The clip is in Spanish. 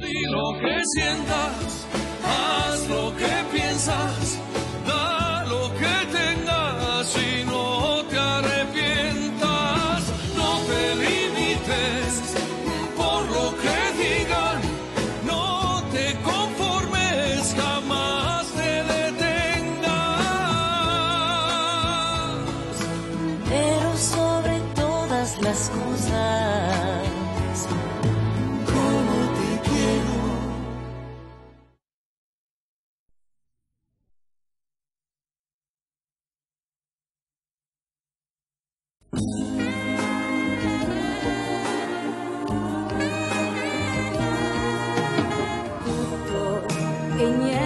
Di lo que sientas, haz lo que piensas, da lo que tengas y no te arrepientas. No te limites por lo que digan, no te conformes, jamás te detengas. pero sobre todas las cosas, tutto e